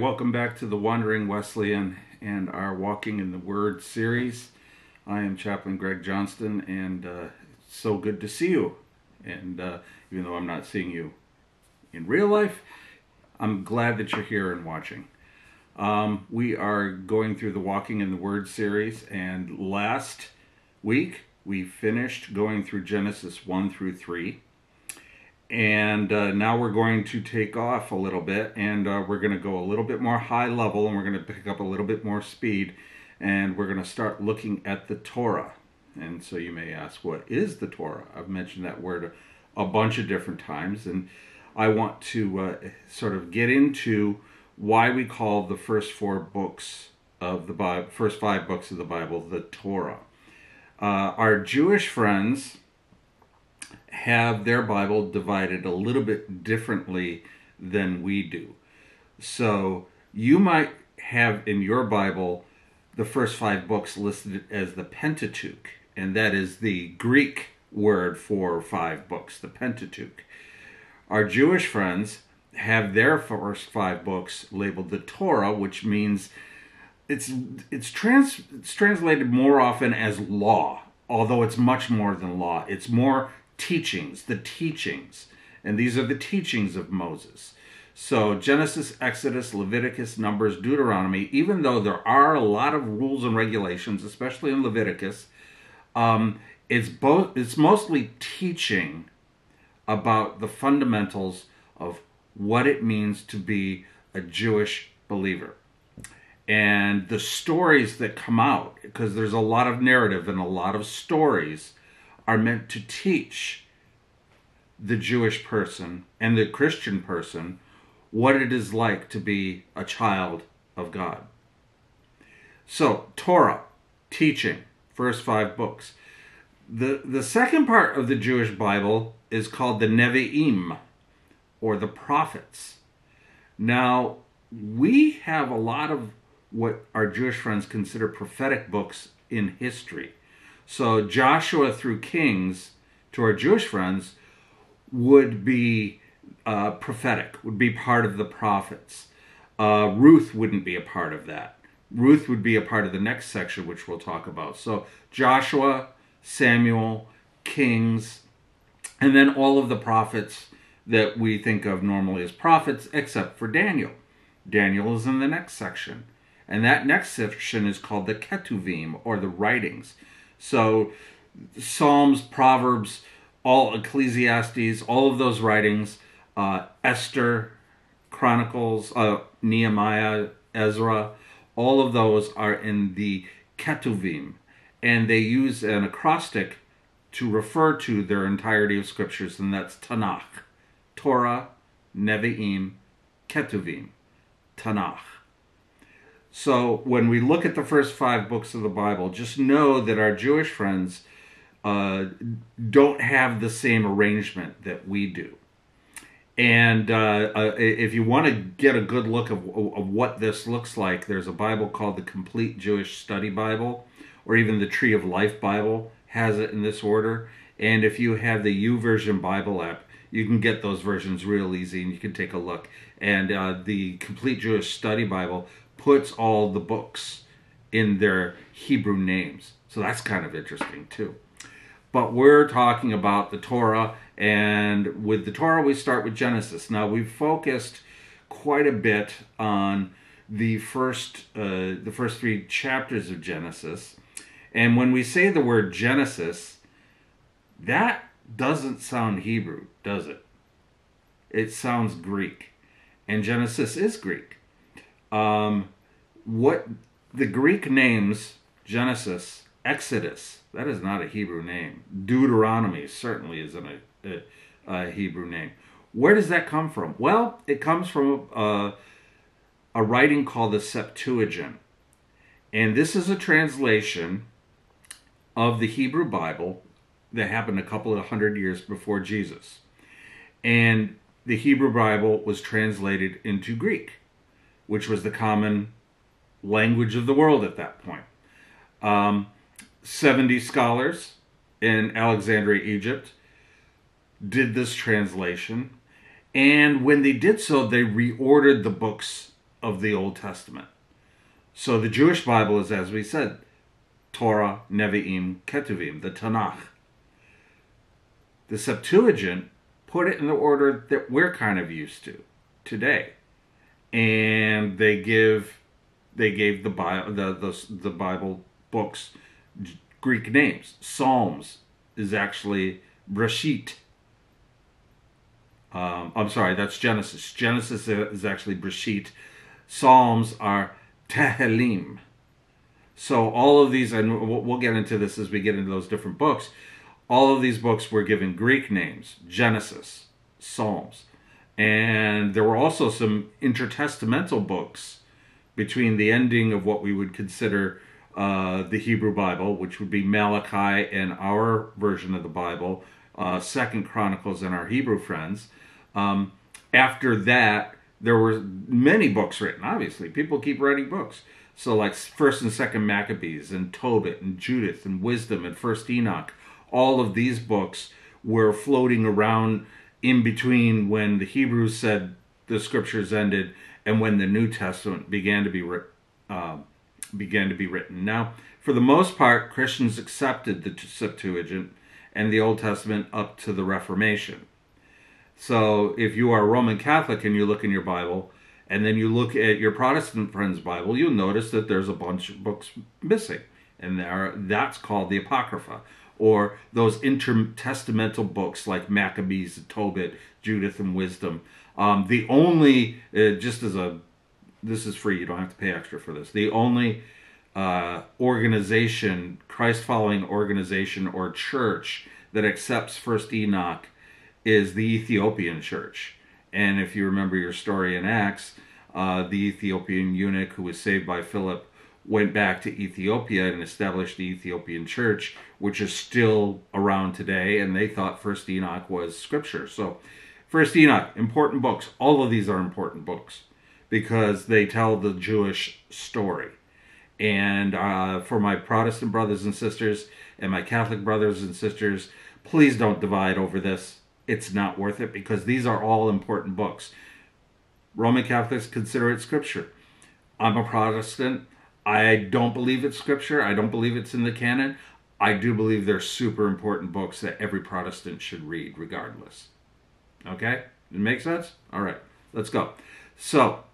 Welcome back to the Wandering Wesleyan and our Walking in the Word series. I am Chaplain Greg Johnston, and uh, so good to see you. And uh, even though I'm not seeing you in real life, I'm glad that you're here and watching. Um, we are going through the Walking in the Word series, and last week we finished going through Genesis 1 through 3 and uh, now we're going to take off a little bit and uh, we're going to go a little bit more high level and we're going to pick up a little bit more speed and we're going to start looking at the torah. And so you may ask what is the torah? I've mentioned that word a, bunch of different times and i want to uh, sort of get into why we call the first four books of the bible first five books of the bible the torah. Uh, our jewish friends have their Bible divided a little bit differently than we do. So you might have in your Bible the first five books listed as the Pentateuch, and that is the Greek word for five books, the Pentateuch. Our Jewish friends have their first five books labeled the Torah, which means it's it's trans it's translated more often as law, although it's much more than law. It's more teachings, the teachings. And these are the teachings of Moses. So Genesis, Exodus, Leviticus, Numbers, Deuteronomy, even though there are a lot of rules and regulations, especially in Leviticus, um, it's both it's mostly teaching about the fundamentals of what it means to be a Jewish believer. And the stories that come out, because there's a lot of narrative and a lot of stories are meant to teach the Jewish person and the Christian person what it is like to be a child of God. So, Torah, teaching, first five books. The, the second part of the Jewish Bible is called the Nevi'im, or the prophets. Now, we have a lot of what our Jewish friends consider prophetic books in history. So Joshua through Kings to our Jewish friends would be uh, prophetic, would be part of the prophets. Uh, Ruth wouldn't be a part of that. Ruth would be a part of the next section, which we'll talk about. So Joshua, Samuel, Kings, and then all of the prophets that we think of normally as prophets, except for Daniel. Daniel is in the next section. And that next section is called the Ketuvim, or the writings. So, Psalms, Proverbs, all Ecclesiastes, all of those writings, uh, Esther, Chronicles, uh, Nehemiah, Ezra, all of those are in the Ketuvim, and they use an acrostic to refer to their entirety of scriptures, and that's Tanakh, Torah, Nevi'im, Ketuvim, Tanakh. So when we look at the first five books of the Bible, just know that our Jewish friends uh, don't have the same arrangement that we do. And uh, uh, if you want to get a good look of, of what this looks like, there's a Bible called the Complete Jewish Study Bible, or even the Tree of Life Bible has it in this order. And if you have the YouVersion Bible app, you can get those versions real easy and you can take a look. And uh, the Complete Jewish Study Bible puts all the books in their Hebrew names. So that's kind of interesting too. But we're talking about the Torah, and with the Torah, we start with Genesis. Now, we've focused quite a bit on the first uh, the first three chapters of Genesis, and when we say the word Genesis, that doesn't sound Hebrew, does it? It sounds Greek, and Genesis is Greek. Um, what the Greek names Genesis, Exodus, that is not a Hebrew name. Deuteronomy certainly isn't a, a, a Hebrew name. Where does that come from? Well, it comes from a, a writing called the Septuagint. And this is a translation of the Hebrew Bible that happened a couple of hundred years before Jesus. And the Hebrew Bible was translated into Greek which was the common language of the world at that point. Um, 70 scholars in Alexandria, Egypt, did this translation. And when they did so, they reordered the books of the Old Testament. So the Jewish Bible is, as we said, Torah, Nevi'im, Ketuvim, the Tanakh. The Septuagint put it in the order that we're kind of used to today, and they give they gave the Bible the the, the Bible books Greek names. Psalms is actually Breshit. Um, I'm sorry, that's Genesis. Genesis is actually Breshit. Psalms are Tehillim. So all of these, and we'll get into this as we get into those different books. All of these books were given Greek names: Genesis, Psalms, and there were also some intertestamental books between the ending of what we would consider uh, the Hebrew Bible, which would be Malachi and our version of the Bible, uh, Second Chronicles and our Hebrew friends. Um, after that, there were many books written. Obviously, people keep writing books. So, like First and Second Maccabees, and Tobit, and Judith, and Wisdom, and First Enoch. All of these books were floating around in between when the Hebrews said the scriptures ended and when the New Testament began to be uh, began to be written. Now, for the most part, Christians accepted the Septuagint and the Old Testament up to the Reformation. So, if you are Roman Catholic and you look in your Bible, and then you look at your Protestant friend's Bible, you'll notice that there's a bunch of books missing, and there that's called the Apocrypha, or those intertestamental books like Maccabees, Tobit, Judith, and Wisdom. Um, the only, uh, just as a, this is free, you don't have to pay extra for this. The only uh, organization, Christ following organization or church that accepts First Enoch is the Ethiopian church. And if you remember your story in Acts, uh, the Ethiopian eunuch who was saved by Philip went back to Ethiopia and established the Ethiopian church, which is still around today. And they thought First Enoch was scripture. So, First Enoch, important books. All of these are important books because they tell the Jewish story. And uh, for my Protestant brothers and sisters and my Catholic brothers and sisters, please don't divide over this. It's not worth it because these are all important books. Roman Catholics consider it scripture. I'm a Protestant. I don't believe it's scripture. I don't believe it's in the canon. I do believe they're super important books that every Protestant should read, regardless. Okay? It makes sense? All right, let's go. So,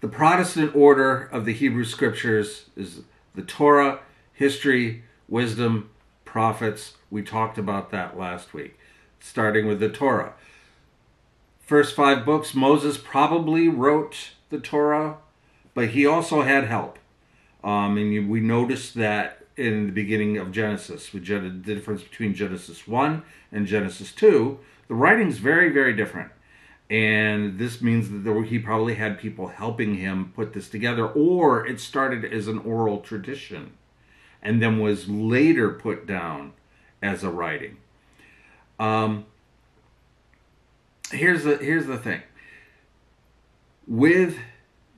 the Protestant order of the Hebrew Scriptures is the Torah, history, wisdom, prophets. We talked about that last week, starting with the Torah. First five books, Moses probably wrote the Torah, but he also had help. Um, and we noticed that in the beginning of Genesis, with the difference between Genesis 1 and Genesis 2, the writing's very, very different. And this means that there, he probably had people helping him put this together or it started as an oral tradition and then was later put down as a writing. Um, here's the here's the thing. With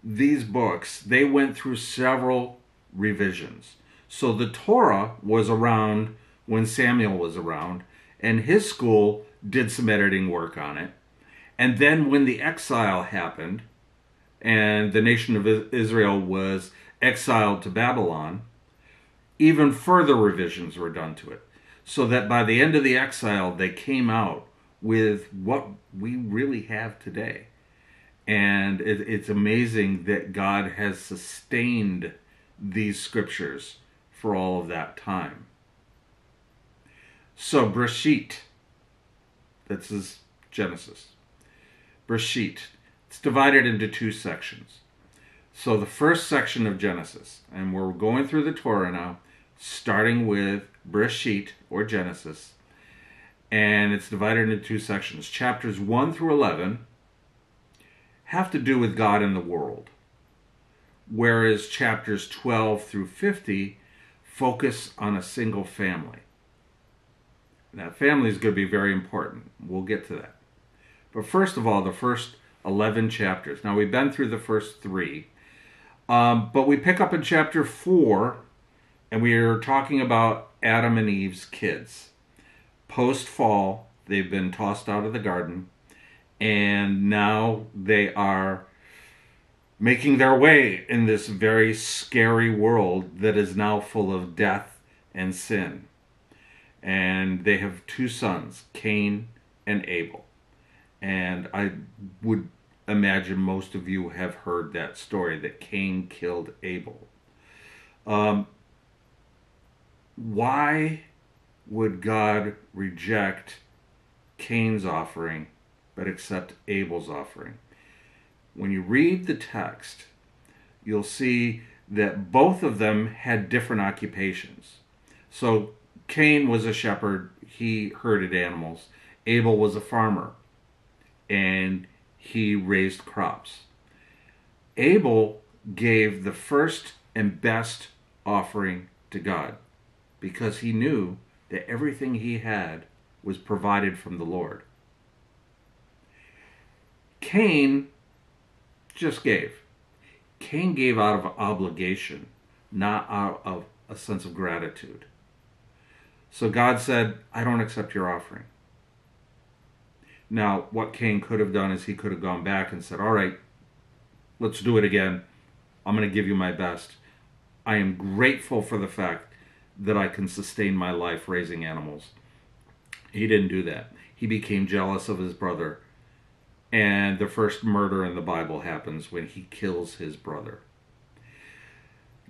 these books they went through several revisions. So the torah was around when samuel was around and his school did some editing work on it and then when the exile happened, and the nation of Israel was exiled to Babylon, even further revisions were done to it. So that by the end of the exile, they came out with what we really have today. And it, it's amazing that God has sustained these scriptures for all of that time. So, Breshit, that's is Genesis. Breshit. It's divided into two sections. So the first section of Genesis, and we're going through the Torah now, starting with Breshit or Genesis, and it's divided into two sections. Chapters 1 through 11 have to do with God and the world, whereas chapters 12 through 50 focus on a single family. That family is going to be very important. We'll get to that. But first of all, the first 11 chapters. Now, we've been through the first three, um, but we pick up in chapter 4, and we are talking about Adam and Eve's kids. Post fall, they've been tossed out of the garden, and now they are making their way in this very scary world that is now full of death and sin. And they have two sons, Cain and Abel. And I would imagine most of you have heard that story that Cain killed Abel. Um, why would God reject Cain's offering but accept Abel's offering? When you read the text, you'll see that both of them had different occupations. So Cain was a shepherd, he herded animals. Abel was a farmer, and he raised crops. Abel gave the first and best offering to God because he knew that everything he had was provided from the Lord. Cain just gave. Cain gave out of obligation, not out of a sense of gratitude. So God said, I don't accept your offering. Now, what Cain could have done is he could have gone back and said, All right, let's do it again. I'm going to give you my best. I am grateful for the fact that I can sustain my life raising animals. He didn't do that. He became jealous of his brother. And the first murder in the Bible happens when he kills his brother.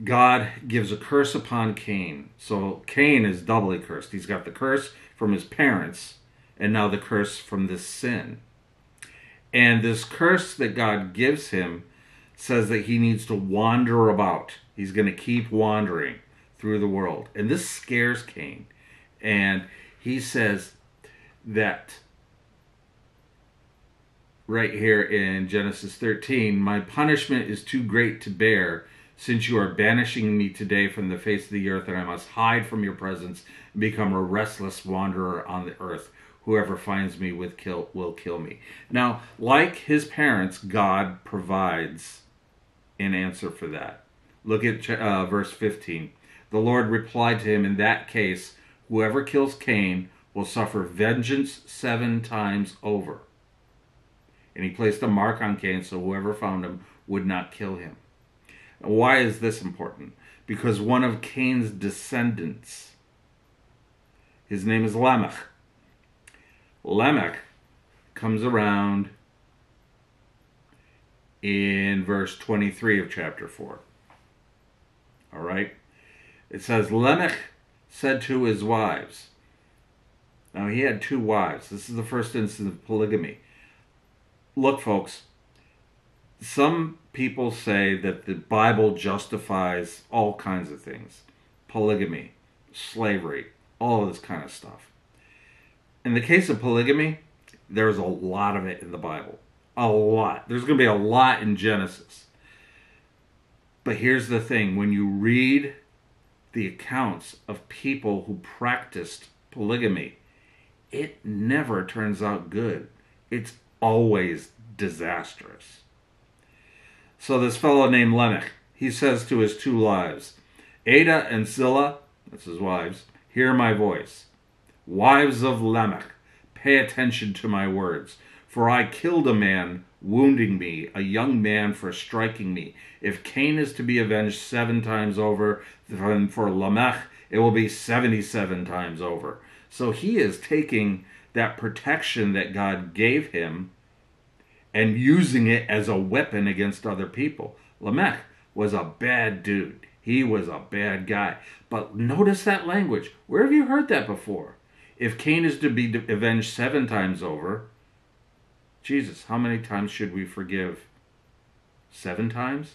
God gives a curse upon Cain. So Cain is doubly cursed. He's got the curse from his parents and now the curse from this sin. And this curse that God gives him says that he needs to wander about. He's going to keep wandering through the world. And this scares Cain. And he says that right here in Genesis 13 My punishment is too great to bear, since you are banishing me today from the face of the earth, and I must hide from your presence and become a restless wanderer on the earth whoever finds me with kill will kill me. Now, like his parents, God provides an answer for that. Look at uh, verse 15. The Lord replied to him, In that case, whoever kills Cain will suffer vengeance seven times over. And he placed a mark on Cain so whoever found him would not kill him. Why is this important? Because one of Cain's descendants, his name is Lamech, Lamech comes around in verse 23 of chapter 4. All right? It says, Lamech said to his wives, now he had two wives. This is the first instance of polygamy. Look, folks, some people say that the Bible justifies all kinds of things polygamy, slavery, all of this kind of stuff. In the case of polygamy, there's a lot of it in the Bible. A lot. There's going to be a lot in Genesis. But here's the thing when you read the accounts of people who practiced polygamy, it never turns out good. It's always disastrous. So this fellow named Lamech, he says to his two wives, Ada and Zillah, that's his wives, hear my voice. Wives of Lamech, pay attention to my words. For I killed a man, wounding me, a young man for striking me. If Cain is to be avenged seven times over, then for Lamech it will be 77 times over. So he is taking that protection that God gave him and using it as a weapon against other people. Lamech was a bad dude. He was a bad guy. But notice that language. Where have you heard that before? If Cain is to be avenged seven times over, Jesus, how many times should we forgive? Seven times?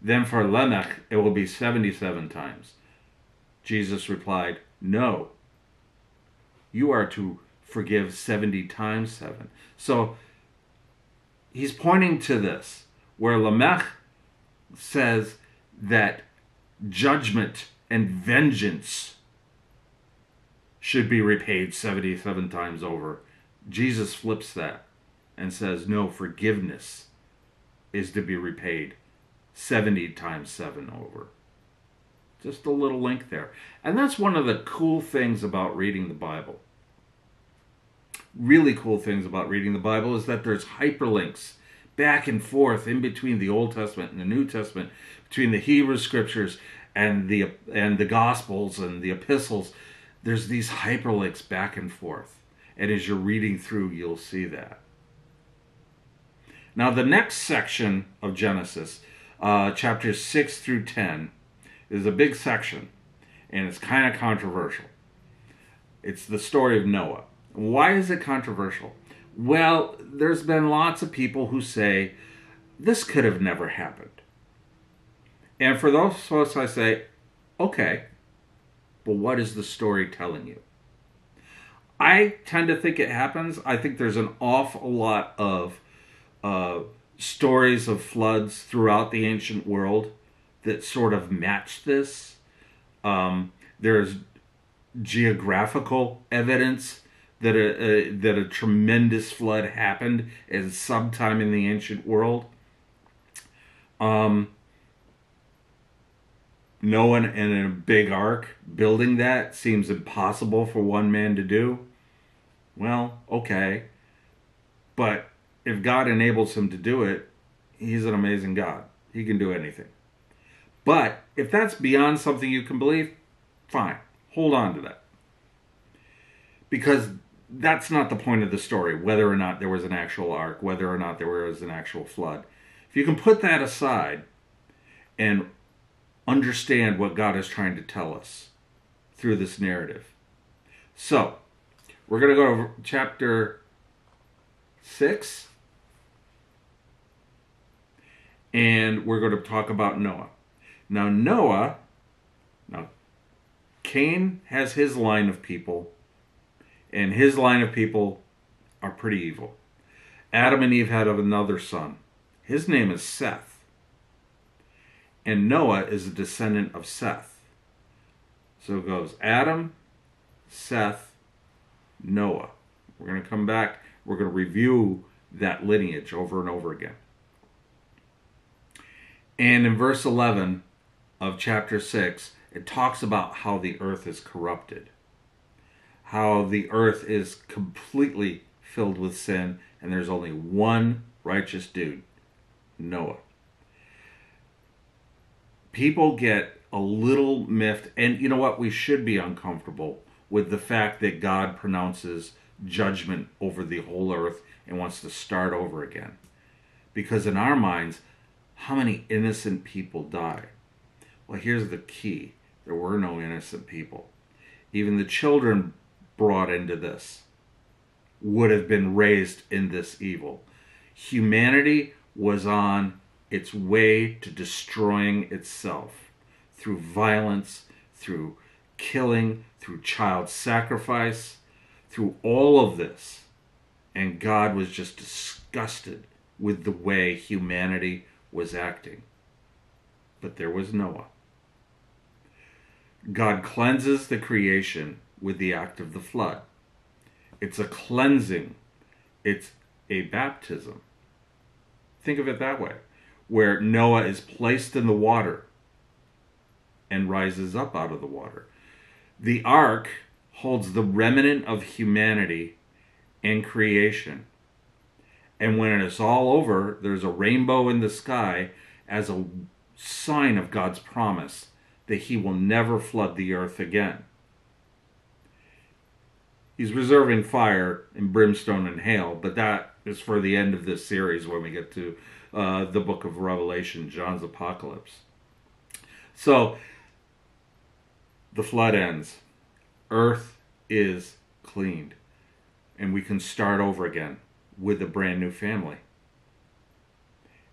Then for Lamech, it will be 77 times. Jesus replied, No. You are to forgive 70 times 7. So he's pointing to this, where Lamech says that judgment and vengeance should be repaid 77 times over. Jesus flips that and says, no, forgiveness is to be repaid 70 times 7 over. Just a little link there. And that's one of the cool things about reading the Bible. Really cool things about reading the Bible is that there's hyperlinks back and forth in between the Old Testament and the New Testament, between the Hebrew scriptures and the and the Gospels and the epistles. There's these hyperlinks back and forth. And as you're reading through, you'll see that. Now, the next section of Genesis, uh, chapters 6 through 10, is a big section, and it's kind of controversial. It's the story of Noah. Why is it controversial? Well, there's been lots of people who say this could have never happened. And for those folks, I say, okay, but what is the story telling you? I tend to think it happens. I think there's an awful lot of uh, stories of floods throughout the ancient world that sort of match this. Um, there's geographical evidence that a, a, that a tremendous flood happened at some time in the ancient world. Um, Noah and a big ark building that seems impossible for one man to do. Well, okay, but if God enables him to do it, he's an amazing God. He can do anything. But if that's beyond something you can believe, fine. Hold on to that. Because that's not the point of the story, whether or not there was an actual ark, whether or not there was an actual flood. If you can put that aside and understand what God is trying to tell us through this narrative. So, we're going to go to chapter 6 and we're going to talk about Noah. Now, Noah, now, Cain has his line of people, and his line of people are pretty evil. Adam and Eve had another son. His name is Seth. And Noah is a descendant of Seth. So it goes Adam, Seth, Noah. We're going to come back. We're going to review that lineage over and over again. And in verse 11 of chapter 6, it talks about how the earth is corrupted, how the earth is completely filled with sin, and there's only one righteous dude Noah. People get a little miffed, and you know what? We should be uncomfortable with the fact that God pronounces judgment over the whole earth and wants to start over again. Because in our minds, how many innocent people die? Well, here's the key there were no innocent people. Even the children brought into this would have been raised in this evil. Humanity was on its way to destroying itself through violence, through killing, through child sacrifice, through all of this. And God was just disgusted with the way humanity was acting. But there was Noah. God cleanses the creation with the act of the flood. It's a cleansing, it's a baptism. Think of it that way, where Noah is placed in the water and rises up out of the water. The ark holds the remnant of humanity and creation and when it is all over, there's a rainbow in the sky as a sign of God's promise that He will never flood the earth again. He's reserving fire and brimstone and hail, but that is for the end of this series when we get to uh, the book of Revelation, John's Apocalypse. So, the flood ends. Earth is cleaned, and we can start over again with a brand new family.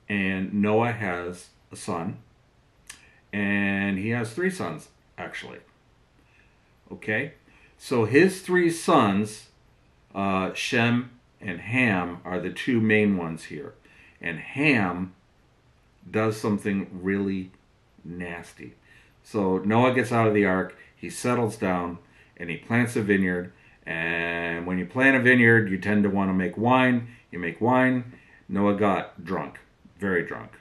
And Noah has a son, and he has three sons, actually. Okay? So his three sons, uh, Shem and Ham, are the two main ones here. And Ham does something really nasty. So Noah gets out of the ark, he settles down, and he plants a vineyard, and when you plant a vineyard, you tend to want to make wine. You make wine. Noah got drunk, very drunk.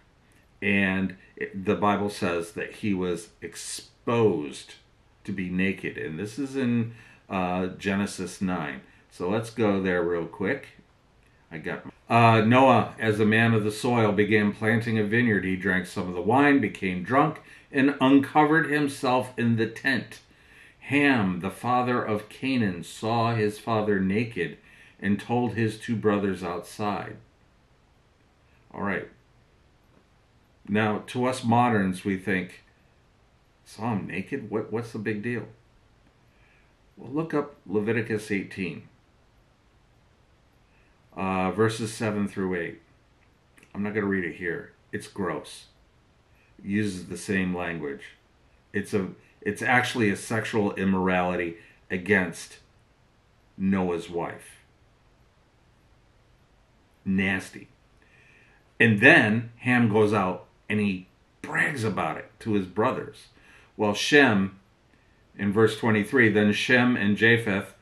And the Bible says that he was exposed to be naked. And this is in uh, Genesis 9. So let's go there real quick. I got uh, Noah, as a man of the soil, began planting a vineyard. He drank some of the wine, became drunk, and uncovered himself in the tent. Ham, the father of Canaan, saw his father naked and told his two brothers outside. All right. Now, to us moderns, we think, saw him naked? What, what's the big deal? Well, look up Leviticus 18 uh, verses 7 through 8. I'm not going to read it here. It's gross. It uses the same language. It's a it's actually a sexual immorality against Noah's wife. Nasty. And then Ham goes out and he brags about it to his brothers. Well, Shem, in verse 23, then Shem and Japheth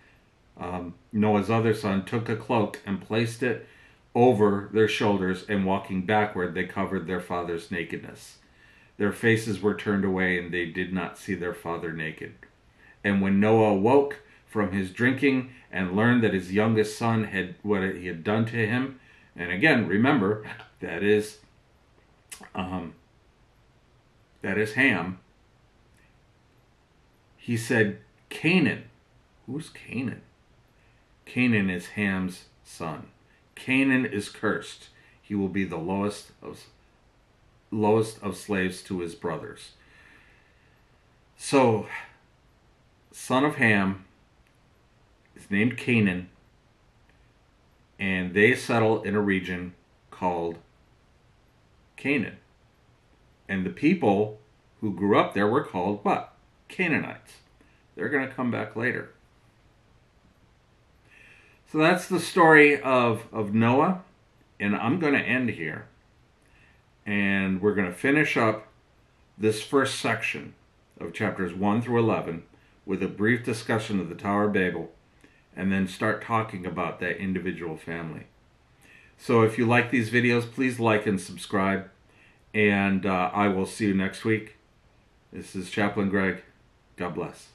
um, Noah's other son, took a cloak and placed it over their shoulders, and walking backward, they covered their father's nakedness. Their faces were turned away, and they did not see their father naked. And when Noah awoke from his drinking and learned that his youngest son had what he had done to him, and again, remember that is, um, that is Ham. He said, "Canaan, who's Canaan?" Canaan is Ham's son. Canaan is cursed. He will be the lowest of lowest of slaves to his brothers. So, son of Ham is named Canaan, and they settle in a region called Canaan. And the people who grew up there were called what? Canaanites. They're going to come back later. So that's the story of, of Noah, and I'm going to end here. And we're going to finish up this first section of chapters 1 through 11 with a brief discussion of the Tower of Babel, and then start talking about that individual family. So if you like these videos, please like and subscribe, and uh, I will see you next week. This is Chaplain Greg. God bless.